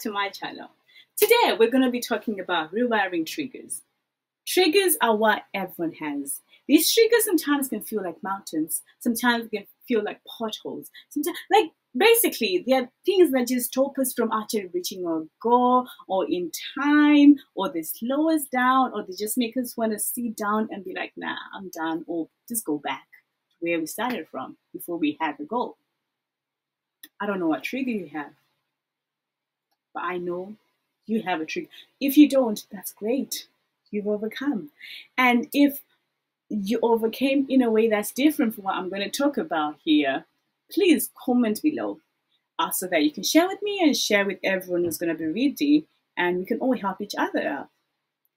to my channel. Today we're going to be talking about rewiring triggers. Triggers are what everyone has. These triggers sometimes can feel like mountains, sometimes they can feel like potholes, sometimes like basically they're things that just stop us from actually reaching our goal or in time or they slow us down or they just make us want to sit down and be like nah i'm done or just go back to where we started from before we had the goal i don't know what trigger you have but I know you have a trigger. If you don't, that's great. You've overcome. And if you overcame in a way that's different from what I'm going to talk about here, please comment below uh, so that you can share with me and share with everyone who's going to be reading and we can all help each other out.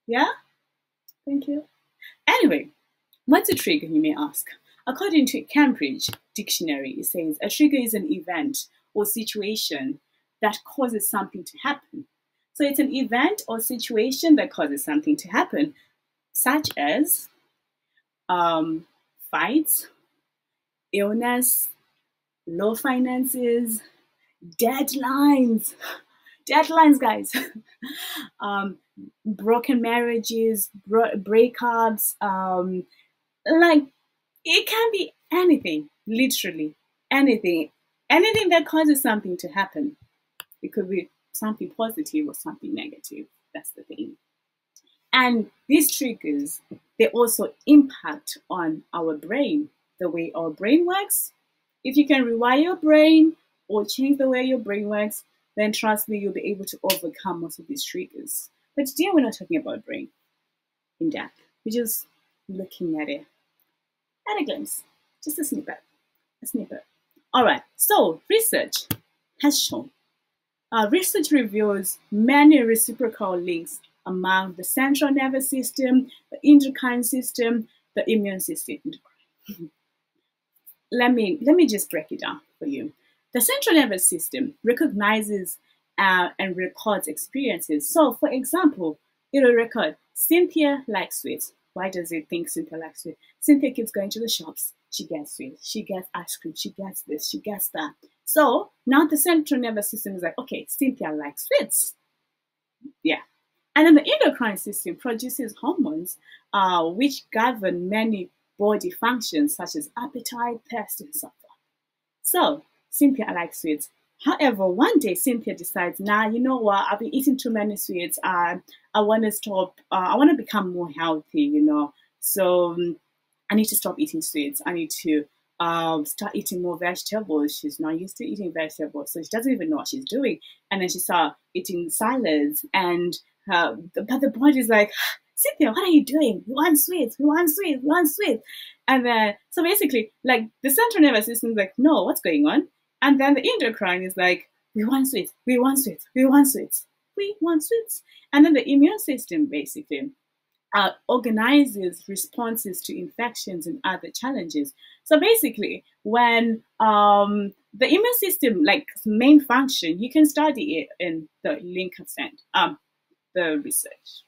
Yeah? Thank you. Anyway, what's a trigger, you may ask? According to Cambridge Dictionary, it says a trigger is an event or situation that causes something to happen. So it's an event or situation that causes something to happen, such as um, fights, illness, low finances, deadlines. Deadlines, guys. um, broken marriages, bro- breakups. Um, like, it can be anything, literally anything. Anything that causes something to happen. It could be something positive or something negative. That's the thing. And these triggers, they also impact on our brain, the way our brain works. If you can rewire your brain or change the way your brain works, then trust me, you'll be able to overcome most of these triggers. But today we're not talking about brain in depth. We're just looking at it at a glimpse, just a snippet, a snippet. All right. So research has shown uh, research reveals many reciprocal links among the central nervous system, the endocrine system, the immune system. let me let me just break it down for you. The central nervous system recognizes uh, and records experiences. So, for example, it'll record Cynthia likes sweets. Why does it think Cynthia likes sweets? Cynthia keeps going to the shops. She gets sweets. She gets ice cream. She gets this. She gets that. So now the central nervous system is like, okay, Cynthia likes sweets. Yeah. And then the endocrine system produces hormones uh, which govern many body functions such as appetite, thirst, and so forth. So Cynthia likes sweets. However, one day Cynthia decides, nah, you know what? I've been eating too many sweets. Uh, I want to stop. Uh, I want to become more healthy, you know. So um, I need to stop eating sweets. I need to um, start eating more vegetables. She's not used to eating vegetables, so she doesn't even know what she's doing. And then she started eating salads, and uh, but the body is like, Cynthia, what are you doing? We want sweets, we want sweets, we want sweets. And then, so basically, like the central nervous system is like, no, what's going on? And then the endocrine is like, we want sweets, we want sweets, we want sweets, we want sweets. And then the immune system basically uh, organizes responses to infections and other challenges. So basically, when um, the immune system, like main function, you can study it in the link of sent, um, the research,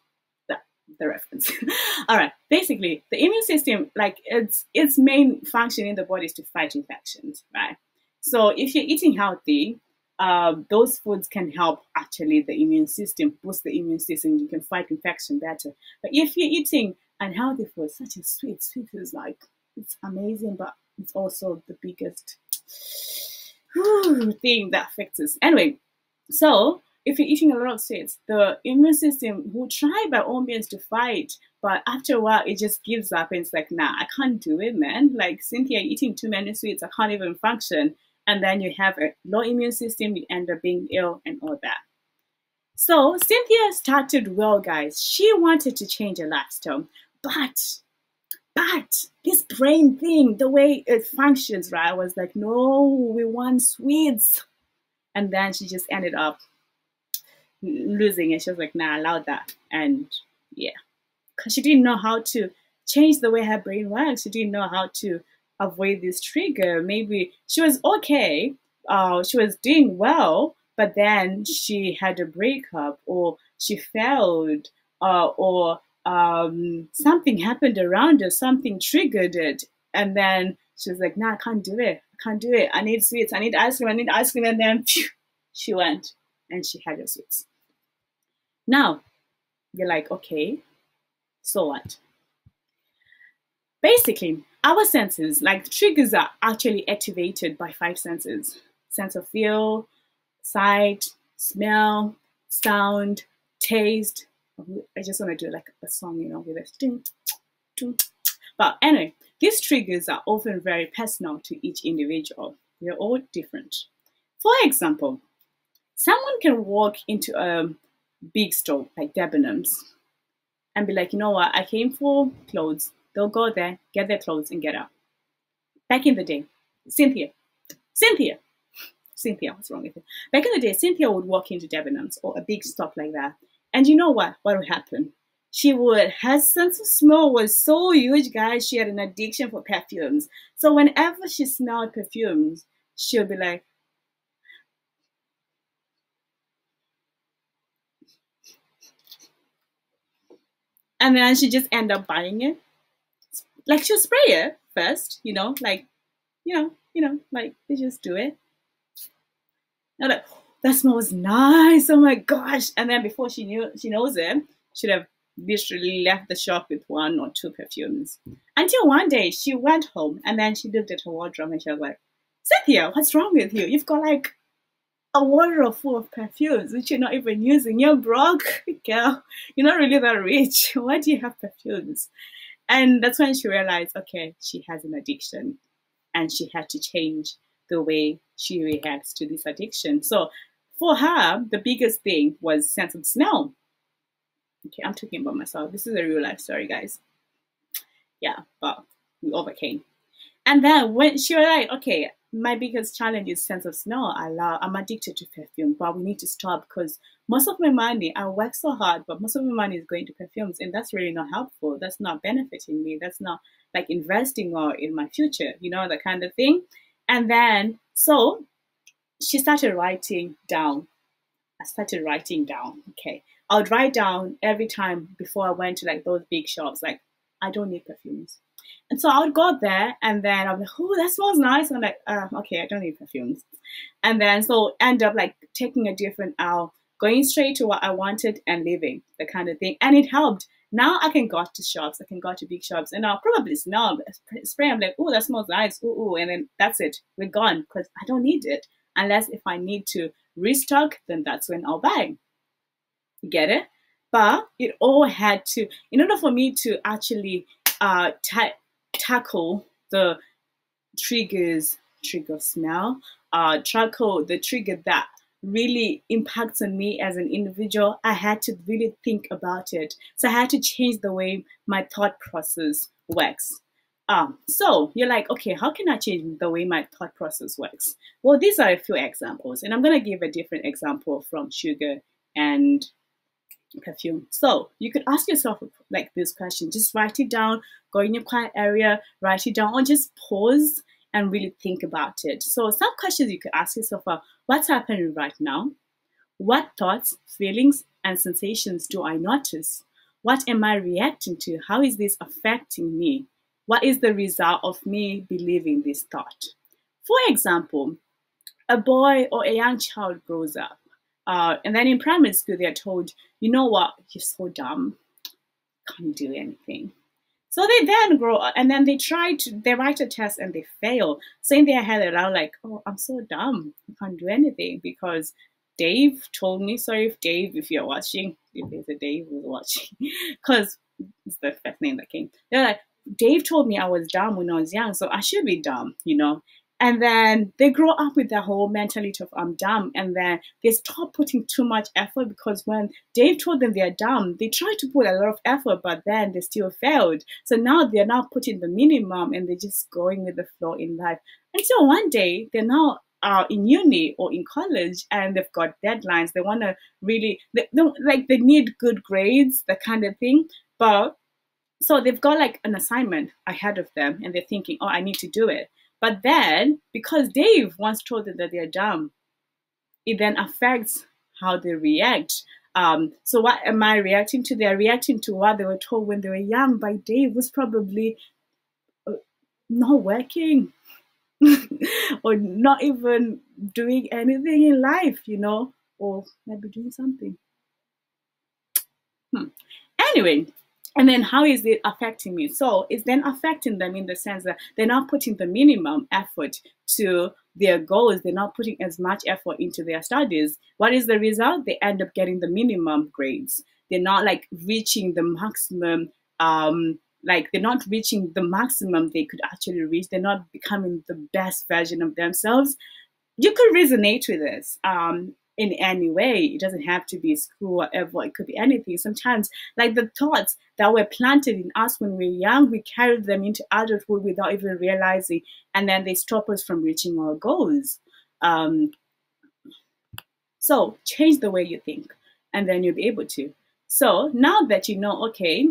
the, the reference. All right. Basically, the immune system, like its its main function in the body is to fight infections, right? So if you're eating healthy, uh, those foods can help actually the immune system, boost the immune system. You can fight infection better. But if you're eating unhealthy foods, such as sweets, sweets is like, it's amazing, but it's also the biggest thing that affects us. Anyway, so if you're eating a lot of sweets, the immune system will try by all means to fight, but after a while it just gives up and it's like, nah, I can't do it, man. Like Cynthia eating too many sweets, I can't even function and then you have a low immune system, you end up being ill and all that. So Cynthia started well, guys. She wanted to change her lifestyle, but but this brain thing, the way it functions, right? I was like, no, we want sweets. And then she just ended up losing it. She was like, nah, allow that. And yeah, because she didn't know how to change the way her brain works. She didn't know how to avoid this trigger. Maybe she was okay, uh, she was doing well, but then she had a breakup or she failed uh, or um, something happened around her, something triggered it. And then she was like, nah, I can't do it. I can't do it. I need sweets. I need ice cream. I need ice cream. And then phew, she went. and she had her sweets. Now, you're like, okay, so what? Basically, our senses, like the triggers, are actually activated by five senses sense of feel, sight, smell, sound, taste. I just want to do like a song, you know, with a But anyway, these triggers are often very personal to each individual. We're all different. For example, someone can walk into a big store like Debenhams and be like, you know what, I came for clothes. They'll go there, get their clothes, and get out. Back in the day, Cynthia, Cynthia, Cynthia, what's wrong with it? Back in the day, Cynthia would walk into Debenhams or a big stop like that. And you know what? What would happen? She would, her sense of smell was so huge, guys. She had an addiction for perfumes. So whenever she smelled perfumes, she would be like, and then she just end up buying it. Like she'll spray it first, you know, like, you know, you know, like they just do it. And like, that smells nice. Oh my gosh. And then before she knew she knows it, she'd have literally left the shop with one or two perfumes. Until one day she went home and then she looked at her wardrobe and she was like, Cynthia, what's wrong with you? You've got like a wardrobe full of perfumes which you're not even using. You're broke, girl. You're not really that rich. Why do you have perfumes? And that's when she realized, okay, she has an addiction and she had to change the way she reacts to this addiction. So for her, the biggest thing was sense of smell. Okay, I'm talking about myself. This is a real life story, guys. Yeah, but we overcame. And then when she was like, okay, my biggest challenge is sense of smell. I love, I'm addicted to perfume, but we need to stop because most of my money, I work so hard, but most of my money is going to perfumes, and that's really not helpful. That's not benefiting me. That's not like investing or in my future, you know, that kind of thing. And then, so she started writing down. I started writing down. Okay. I would write down every time before I went to like those big shops, like, I don't need perfumes. And so I would go there and then I'm like, oh, that smells nice. And I'm like, uh, okay, I don't need perfumes. And then so end up like taking a different out, going straight to what I wanted and leaving, the kind of thing. And it helped. Now I can go to shops, I can go to big shops, and I'll probably smell spray. I'm like, oh, that smells nice. Ooh, ooh, and then that's it. We're gone because I don't need it. Unless if I need to restock, then that's when I'll buy. You get it? But it all had to, in order for me to actually uh, ta- tackle the triggers, trigger smell, uh, tackle the trigger that really impacts on me as an individual, I had to really think about it. So I had to change the way my thought process works. Um, so you're like, okay, how can I change the way my thought process works? Well, these are a few examples, and I'm going to give a different example from sugar and perfume. So you could ask yourself like this question, just write it down, go in your quiet area, write it down, or just pause and really think about it. So some questions you could ask yourself are, what's happening right now? What thoughts, feelings, and sensations do I notice? What am I reacting to? How is this affecting me? What is the result of me believing this thought? For example, a boy or a young child grows up uh, and then in primary school, they're told, you know what, you're so dumb, can't do anything. So they then grow up and then they try to, they write a test and they fail. So in their head, they're like, oh, I'm so dumb, I can't do anything because Dave told me, sorry if Dave, if you're watching, if there's a Dave who's watching, because it's the first name that came. They're like, Dave told me I was dumb when I was young, so I should be dumb, you know. And then they grow up with the whole mentality of I'm dumb. And then they stop putting too much effort because when Dave told them they're dumb, they tried to put a lot of effort, but then they still failed. So now they're not putting the minimum and they're just going with the flow in life. Until one day they're now uh, in uni or in college and they've got deadlines. They want to really, they, they, like, they need good grades, that kind of thing. But so they've got like an assignment ahead of them and they're thinking, oh, I need to do it. But then, because Dave once told them that they're dumb, it then affects how they react. Um, so what am I reacting to? They're reacting to what they were told when they were young by Dave was probably uh, not working or not even doing anything in life, you know. or maybe doing something. Hmm. Anyway, and then how is it affecting me? So it's then affecting them in the sense that they're not putting the minimum effort to their goals. They're not putting as much effort into their studies. What is the result? They end up getting the minimum grades. They're not like reaching the maximum um, like they're not reaching the maximum they could actually reach they're not becoming the best version of themselves you could resonate with this um, in any way. It doesn't have to be school whatever it could be anything. Sometimes like the thoughts that were planted in us when we were young we carried them into adulthood without even realizing and then they stop us from reaching our goals. Um, so change the way you think and then you'll be able to. So now that you know okay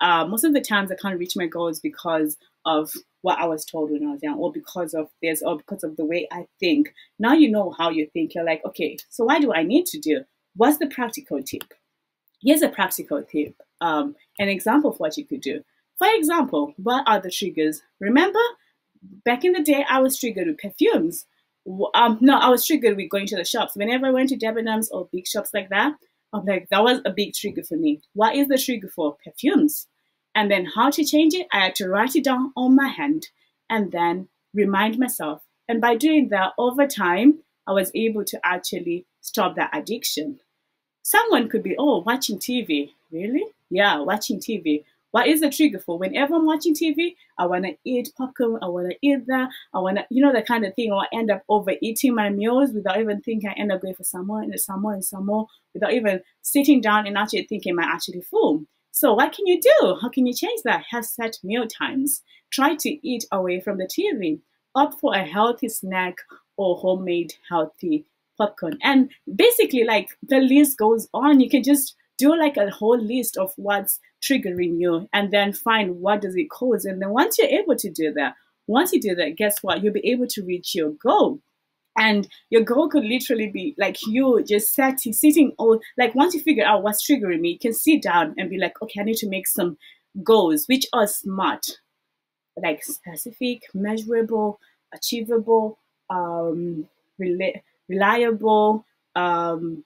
uh, most of the times I can't reach my goals because of what I was told when I was young, or because of this, or because of the way I think. Now you know how you think. You're like, okay, so why do I need to do? What's the practical tip? Here's a practical tip. Um, an example of what you could do. For example, what are the triggers? Remember, back in the day, I was triggered with perfumes. Um, no, I was triggered with going to the shops. Whenever I went to Debenhams or big shops like that, I'm like, that was a big trigger for me. What is the trigger for? Perfumes. And then how to change it, I had to write it down on my hand and then remind myself. And by doing that over time, I was able to actually stop that addiction. Someone could be, oh, watching TV. Really? Yeah, watching TV. What is the trigger for? Whenever I'm watching TV, I want to eat popcorn. I want to eat that. I want to, you know, the kind of thing. Or I end up overeating my meals without even thinking. I end up going for some more and some more and some more without even sitting down and actually thinking, am I actually full? So what can you do? How can you change that? Have set meal times. Try to eat away from the TV. Opt for a healthy snack or homemade healthy popcorn. And basically, like the list goes on. You can just do like a whole list of what's triggering you and then find what does it cause. And then once you're able to do that once you do that guess what? You'll be able to reach your goal. And your goal could literally be like you just sitting sitting or like once you figure out what's triggering me you can sit down and be like okay i need to make some goals which are smart like specific measurable achievable um rel- reliable um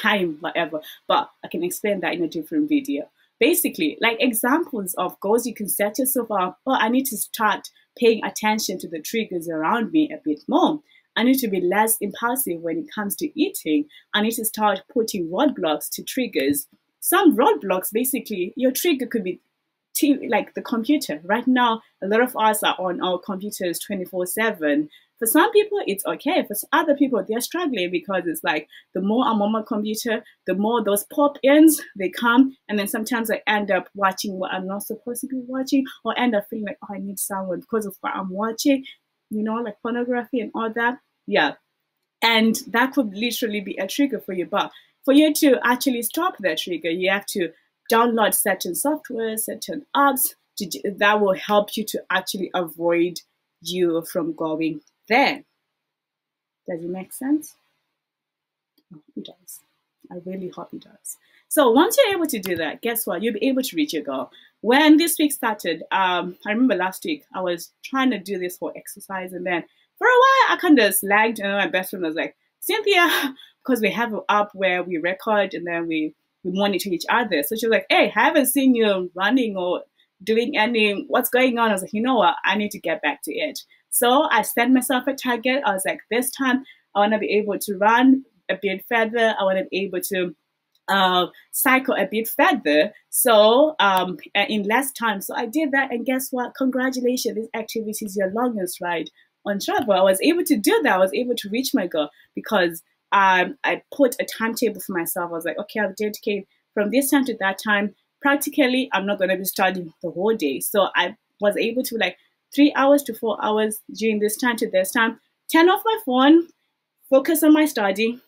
time, whatever. But I can explain that in a different video. Basically, like examples of goals you can set yourself up. Oh, I need to start paying attention to the triggers around me a bit more. I need to be less impulsive when it comes to eating. I need to start putting roadblocks to triggers. Some roadblocks, basically, your trigger could be like the computer. Right now, a lot of us are on our computers 24 7 for some people, it's okay. For other people, they're struggling because it's like the more I'm on my computer, the more those pop ins they come, and then sometimes I end up watching what I'm not supposed to be watching, or end up feeling like, oh, I need someone because of what I'm watching, you know, like pornography and all that. Yeah. And that could literally be a trigger for you. But for you to actually stop that trigger, you have to download certain software, certain apps to, that will help you to actually avoid you from going there. Does it make sense? I it does. I really hope it does. So once you're able to do that, guess what? You'll be able to reach your goal. When this week started, um, I remember last week I was trying to do this whole exercise, and then for a while I kind of slagged, and my best friend was like, "Cynthia," because we have an app where we record and then we we monitor each other. So she was like, "Hey, I haven't seen you running or doing any. What's going on?" I was like, "You know what? I need to get back to it." So I set myself a target. I was like, this time I want to be able to run a bit further. I want to be able to uh, cycle a bit further. So um, in less time. So I did that, and guess what? Congratulations! This activity is your longest ride on Strava. I was able to do that. I was able to reach my goal because um, I put a timetable for myself. I was like, okay, I'll dedicate from this time to that time. Practically, I'm not going to be studying the whole day. So I was able to like three hours to four hours during this time to this time. Turn off my phone, focus on my study.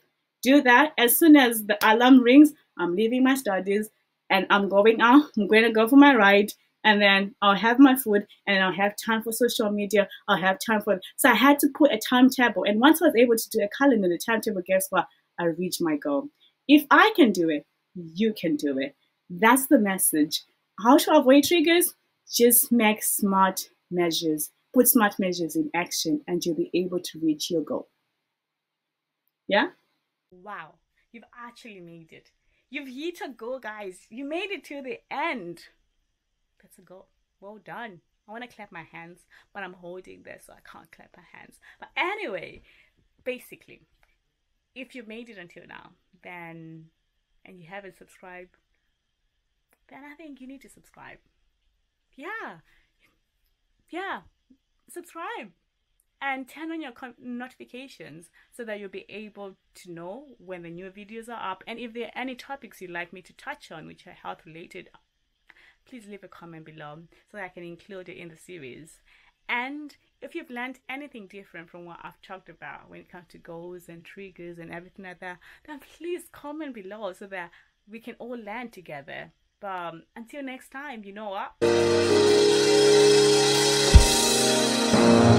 Do that. As soon as the alarm rings, I'm leaving my studies and I'm going out. I'm going to go for my ride and then I'll have my food and I'll have time for social media. I'll have time for so I had to put a timetable. And once I was able to do a calendar, the timetable, guess what? I reached my goal. If I can do it, you can do it. That's the message. How to avoid triggers? Just make smart measures, put smart measures in action, and you'll be able to reach your goal. Yeah? Wow, you've actually made it. You've hit a goal, guys. You made it to the end. That's a goal. Well done. I want to clap my hands, but I'm holding this, so I can't clap my hands. But anyway, basically, if you made it until now, then and you haven't subscribed, then I think you need to subscribe. Yeah, yeah, subscribe and turn on your notifications so that you'll be able to know when the new videos are up. And if there are any topics you'd like me to touch on which are health related please leave a comment below so that I can include it in the series. And if you've learned anything different from what I've talked about when it comes to goals and triggers and everything like that then please comment below so that we can all learn together. But um, until next time you know what Música